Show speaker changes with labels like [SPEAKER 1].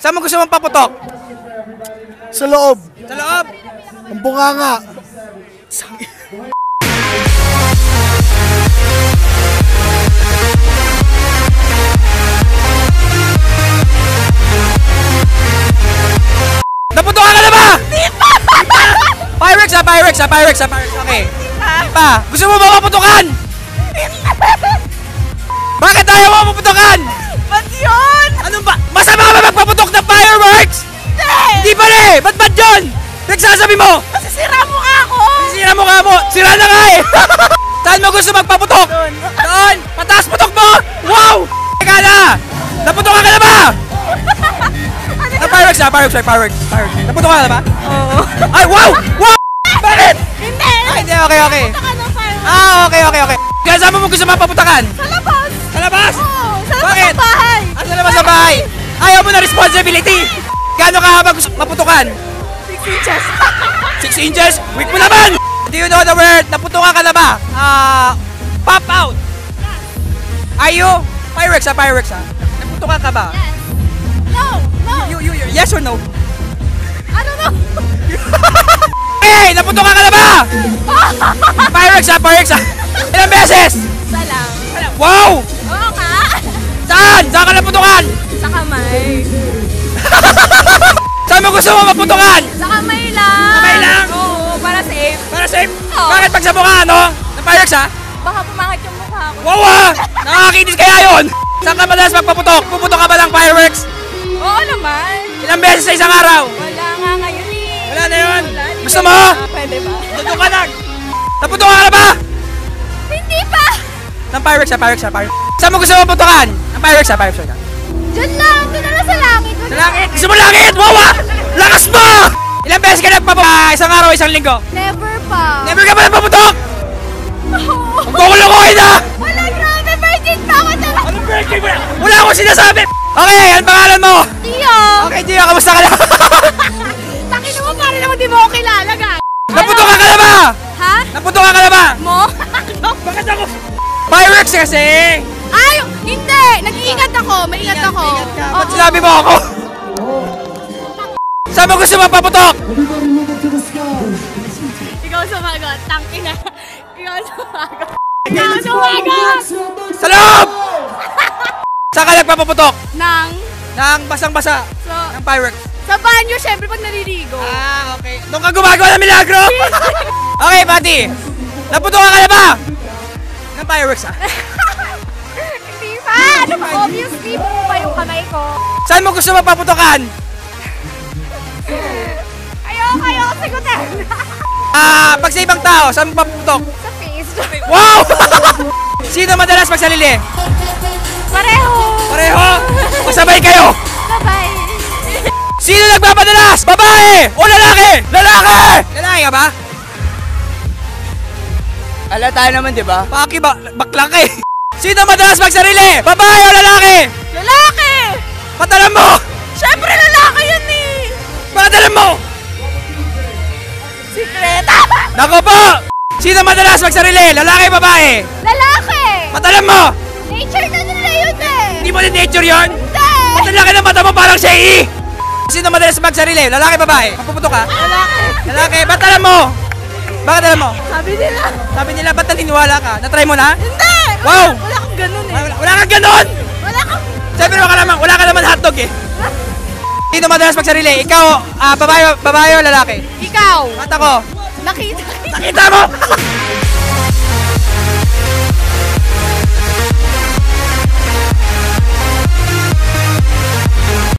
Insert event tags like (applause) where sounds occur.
[SPEAKER 1] Saan mo gusto mong paputok?
[SPEAKER 2] Sa loob.
[SPEAKER 1] Sa loob?
[SPEAKER 2] Ang bunganga.
[SPEAKER 1] Naputukan ka na ba? Di pa! (laughs) Pyrex ha, Pyrex ha, Pyrex ha, Pyrex. Okay. Di pa. Gusto mo ba maputukan? Bakit ayaw mo maputukan?
[SPEAKER 3] Ba't yun?
[SPEAKER 1] Anong ba? Nagsasabi mo?
[SPEAKER 3] Kasi sira mo nga ako!
[SPEAKER 1] Sira mo nga mo! Sira na nga eh! (laughs) Saan mo gusto magpaputok?
[SPEAKER 3] Doon.
[SPEAKER 1] Doon! Pataas putok mo! Wow! Teka na! Naputokan ka na ba? (laughs) Ah, fireworks na, fireworks, fireworks, fireworks. Naputokan ka na ba?
[SPEAKER 3] Oo.
[SPEAKER 1] Ay, wow! Wow! (laughs) Bakit?
[SPEAKER 3] Hindi!
[SPEAKER 1] Ay, hindi, okay, okay.
[SPEAKER 3] Ka ng fireworks.
[SPEAKER 1] Ah, okay, okay, okay. Kaya saan mo mo gusto mapaputakan?
[SPEAKER 3] Sa labas!
[SPEAKER 1] Sa labas?
[SPEAKER 3] Oo! Sa labas
[SPEAKER 1] Bakit?
[SPEAKER 3] ng bahay!
[SPEAKER 1] Ah, sa labas sa bahay? Ayaw mo na responsibility! Gano'ng kahaba gusto maputukan?
[SPEAKER 3] Six inches!
[SPEAKER 1] 6 inches? Weak mo naman! Do you know the word? Naputukan ka na ba? Ah, pop out! Are you? Fireworks ha, fireworks ha. Naputukan ka ba?
[SPEAKER 3] Yes! No! No!
[SPEAKER 1] You, you, you, yes or no?
[SPEAKER 3] I don't know! (laughs)
[SPEAKER 1] Hey! Naputukan ka na ba? fireworks ha, fireworks ha. Ilang beses?
[SPEAKER 3] Isa lang.
[SPEAKER 1] Wow!
[SPEAKER 3] Oo nga!
[SPEAKER 1] Saan? Saan ka naputukan?
[SPEAKER 3] Sa kamay. (laughs)
[SPEAKER 1] Saan mo gusto mo maputukan?
[SPEAKER 3] Sa kamay lang!
[SPEAKER 1] Kamay lang?
[SPEAKER 3] Oo, para safe.
[SPEAKER 1] Para safe.
[SPEAKER 3] Oo.
[SPEAKER 1] Bakit pag sa mukha, no? Fireworks ha?
[SPEAKER 3] Baka pumangit yung mukha ko.
[SPEAKER 1] Wow ah! Nakakakinis kaya yun! Saan ka madalas magpaputok? Puputok ka ba ng fireworks?
[SPEAKER 3] Oo naman!
[SPEAKER 1] Ilang beses sa isang araw?
[SPEAKER 3] Wala nga ngayon eh.
[SPEAKER 1] Wala na yun.
[SPEAKER 3] Wala na.
[SPEAKER 1] Gusto mo?
[SPEAKER 3] Ah, pwede ba?
[SPEAKER 1] Tutok ka na! Naputok ka na ba?
[SPEAKER 3] Hindi pa!
[SPEAKER 1] Ng fireworks ha, fireworks ha, fireworks. Saan mo gusto mo putukan? Ng fireworks ha, fireworks ha.
[SPEAKER 3] Diyan lang! Doon na lang sa langit!
[SPEAKER 1] Sa langit! Gusto mo langit? Wow ah! Lakas mo! Ilang beses ka nagpaputok? Ah, isang araw, isang linggo?
[SPEAKER 3] Never pa!
[SPEAKER 1] Never ka ba nagpaputok?
[SPEAKER 3] Oo.
[SPEAKER 1] Kukulokoy na!
[SPEAKER 3] Wala, grabe! Virgin pa ako talaga!
[SPEAKER 1] Anong birthday mo na? Wala akong sinasabi! Okay, ano pangalan mo?
[SPEAKER 3] Tiyo!
[SPEAKER 1] Okay, Gio, kamusta ka na? (laughs)
[SPEAKER 3] Takin mo, para naman di mo ako kilala, guys!
[SPEAKER 1] Naputokan ka na ba?
[SPEAKER 3] Ha?
[SPEAKER 1] Naputokan ka na ba?
[SPEAKER 3] Mo? (laughs)
[SPEAKER 1] Bakit ako? Fireworks kasi!
[SPEAKER 3] Ay! Hindi! Nag-iingat ako! Maingat ako!
[SPEAKER 1] Ba't
[SPEAKER 3] Oo.
[SPEAKER 1] sinabi mo ako? Saan mo gusto magpaputok?
[SPEAKER 3] Ikaw sumagot. Tangki na. Ikaw sumagot. Ikaw sumagot!
[SPEAKER 1] Sa loob! Saan ka nagpapaputok?
[SPEAKER 3] Nang...
[SPEAKER 1] Nang basang-basa.
[SPEAKER 3] So,
[SPEAKER 1] Ng fireworks.
[SPEAKER 3] sa banyo, syempre, pag naliligo.
[SPEAKER 1] Ah, okay. Doon ka gumagawa ng milagro? (laughs) okay, Pati. Naputokan ka na ba? Ng fireworks ah. (laughs)
[SPEAKER 3] Hindi pa! Ano pa? Obviously, buo pa yung kamay ko.
[SPEAKER 1] Saan mo gusto magpaputokan?
[SPEAKER 3] Ayoko, ayoko sagutin. (laughs)
[SPEAKER 1] Ah, pag sa ibang tao, saan paputok?
[SPEAKER 3] sa face.
[SPEAKER 1] Wow! (laughs) Sino madalas magsalili?
[SPEAKER 3] Pareho!
[SPEAKER 1] Pareho? Masabay kayo?
[SPEAKER 3] Sabay.
[SPEAKER 1] Sino nagpapadalas? Babae o lalaki? Lalaki! Lalaki ka ba?
[SPEAKER 2] Alata naman, di ba?
[SPEAKER 1] Paki ba? Baklang ka eh. Sino madalas magsarili? Babae o lalaki?
[SPEAKER 3] Lalaki!
[SPEAKER 1] Patalan mo!
[SPEAKER 3] Secret!
[SPEAKER 1] Nako po! Sino madalas magsarili? Lalaki o babae?
[SPEAKER 3] lalaki!
[SPEAKER 1] Patalan mo!
[SPEAKER 3] Nature na nila yun eh!
[SPEAKER 1] Hindi mo din nature yun?
[SPEAKER 3] Hindi!
[SPEAKER 1] Ba't ang laki ng mata mo parang siya eh? Sino madalas magsarili? Lalaki o babae? Mapuputo ka?
[SPEAKER 3] Lalaki!
[SPEAKER 1] Lalaki, ba't alam mo? Bakit alam mo?
[SPEAKER 3] Sabi nila.
[SPEAKER 1] Sabi nila, ba't naniniwala ka? Na-try mo na?
[SPEAKER 3] Hindi!
[SPEAKER 1] Wow!
[SPEAKER 3] Wala akong ganun eh.
[SPEAKER 1] Wala, wala kang ganon!
[SPEAKER 3] Wala akong...
[SPEAKER 1] Siyempre wala ka naman, wala ka naman hotdog eh. Sino madalas magsarili? Ikaw, ah, babae, babae o lalaki?
[SPEAKER 3] Ikaw!
[SPEAKER 1] Ba't ako?
[SPEAKER 3] Nakita
[SPEAKER 1] Nakita mo! (laughs)